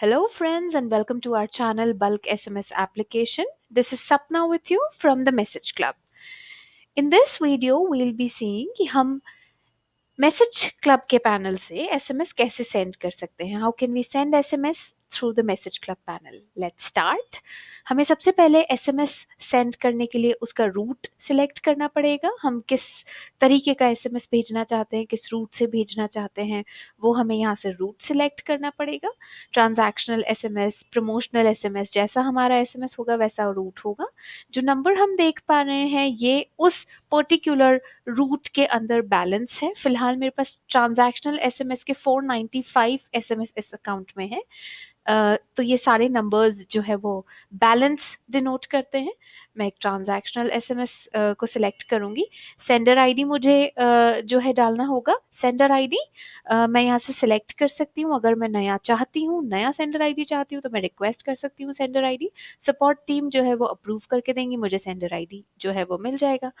Hello friends and welcome to our channel Bulk SMS application. This is Sapna with you from the Message Club. In this video we'll be seeing कि हम message club के panel से SMS कैसे send कर सकते हैं how can we send SMS through the message club panel let's start हमें सबसे पहले एसएमएस सेंड करने के लिए उसका रूट सिलेक्ट करना पड़ेगा। हम किस तरीके का एसएमएस भेजना चाहते हैं, किस रूट से भेजना चाहते हैं, वो हमें यहाँ से रूट सिलेक्ट करना पड़ेगा। ट्रांजैक्शनल एसएमएस प्रमोशनल एसएमएस जैसा हमारा एसएमएस होगा, वैसा रूट होगा। जो नंबर हम देख पा रहे हैं, ये उस पर्टिकुलर रूट के अंदर बैलेंस है। फ़िलहाल मेरे पास ट्रांजैक्शनल एसएमएस के 495 एसएमएस इस अकाउंट में है। तो ये सारे नंबर्स जो है वो बैलेंस डिनोट करते हैं। मैं एक ट्रांजैक्शनल एसएमएस को सिलेक्ट करूँगी। सेंडर आईडी मुझे जो है डालना होगा। सेंडर आईडी मैं यहाँ से सिलेक्ट कर सकती हूँ। अगर मैं नया चाहती हूँ, नया सेंडर आईडी चाहती हूँ तो मैं रिक्वेस्ट कर सकती हूँ सेंडर आईडी सपोर्ट टीम जो है वो अप्रूव करके देंगी, मुझे सेंडर आईडी जो है वो मिल जाएगा।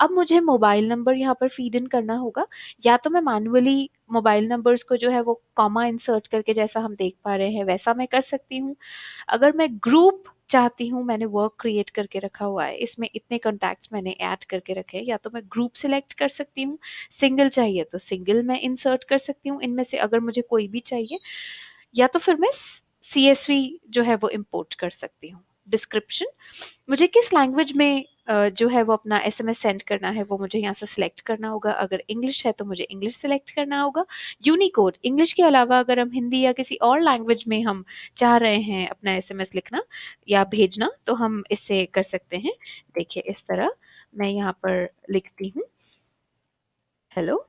अब मुझे मोबाइल नंबर यहाँ पर फ़ीड इन करना होगा। या तो मैं मैनुअली मोबाइल नंबर्स को जो है वो कॉमा इंसर्ट करके जैसा हम देख पा रहे हैं, वैसा मैं कर सकती हूँ। अगर मैं ग्रुप चाहती हूँ मैंने वर्क क्रिएट करके रखा हुआ है। इसमें इतने कॉन्टैक्ट्स मैंने ऐड करके रखे हैं। या तो मैं ग्रुप सेलेक्ट कर सकती हूँ सिंगल चाहिए तो सिंगल मैं इंसर्ट कर सकती हूँ, इनमें से अगर मुझे कोई भी चाहिए, या तो फिर मैं सीएसवी जो है वो इम्पोर्ट कर सकती हूँ। डिस्क्रिप्शन मुझे किस लैंग्वेज में जो है वो अपना एस एम एस सेंड करना है, वो मुझे यहाँ से सिलेक्ट करना होगा। अगर इंग्लिश है तो मुझे इंग्लिश सेलेक्ट करना होगा। यूनिकोड इंग्लिश के अलावा अगर हम हिंदी या किसी और लैंग्वेज में हम चाह रहे हैं अपना एस एम एस लिखना या भेजना तो हम इससे कर सकते हैं। देखिए, इस तरह मैं यहाँ पर लिखती हूँ। हेलो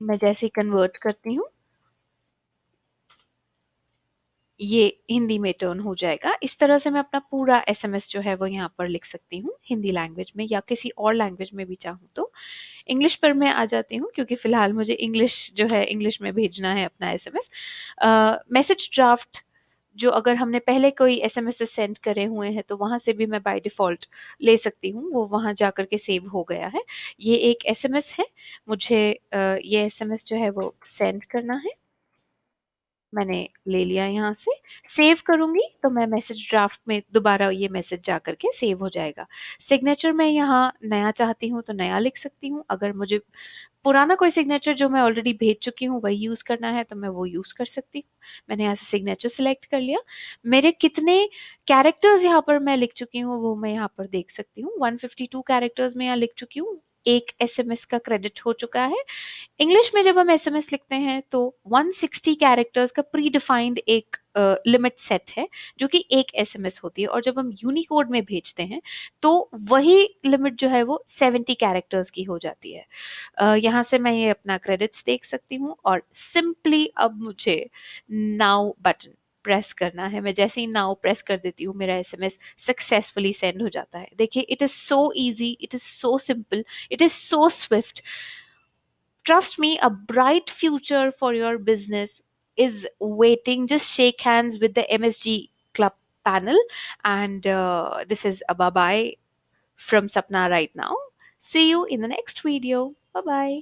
मैं जैसे कन्वर्ट करती हूँ ये हिंदी में टर्न हो जाएगा। इस तरह से मैं अपना पूरा एसएमएस जो है वो यहाँ पर लिख सकती हूँ, हिंदी लैंग्वेज में या किसी और लैंग्वेज में भी चाहूँ तो। इंग्लिश पर मैं आ जाती हूँ क्योंकि फ़िलहाल मुझे इंग्लिश जो है इंग्लिश में भेजना है अपना एसएमएस मैसेज ड्राफ्ट जो अगर हमने पहले कोई एस एम एस सेंड करे हुए हैं तो वहाँ से भी मैं बाय डिफ़ॉल्ट ले सकती हूँ, वो वहाँ जा कर के सेव हो गया है। ये एक एस एम एस है, मुझे ये एस एम एस जो है वो सेंड करना है। मैंने ले लिया यहाँ से। सेव करूँगी तो मैं मैसेज ड्राफ्ट में दोबारा ये मैसेज जा करके सेव हो जाएगा। सिग्नेचर मैं यहाँ नया चाहती हूँ तो नया लिख सकती हूँ। अगर मुझे पुराना कोई सिग्नेचर जो मैं ऑलरेडी भेज चुकी हूँ, वही यूज़ करना है तो मैं वो यूज़ कर सकती हूँ। मैंने यहाँ से सिग्नेचर सिलेक्ट कर लिया। मेरे कितने कैरेक्टर्स यहाँ पर मैं लिख चुकी हूँ वो मैं यहाँ पर देख सकती हूँ। 152 कैरेक्टर्स में यहाँ लिख चुकी हूँ। एक एसएमएस का क्रेडिट हो चुका है। इंग्लिश में जब हम एसएमएस लिखते हैं तो 160 कैरेक्टर्स का प्री डिफाइंड एक लिमिट uh, सेट है जो कि एक एसएमएस होती है। और जब हम यूनिकोड में भेजते हैं तो वही लिमिट जो है वो 70 कैरेक्टर्स की हो जाती है। uh, यहाँ से मैं ये अपना क्रेडिट्स देख सकती हूँ और सिंपली अब मुझे नाउ बटन प्रेस करना है। मैं जैसे ही नाउ प्रेस कर देती हूँ, मेरा S M S successfully send हो जाता है। देखिए it is so easy it is so simple it is so swift trust me a bright future for your business is waiting just shake hands with the M S G club panel and this is अब bye from Sapna right now see you in the next video bye bye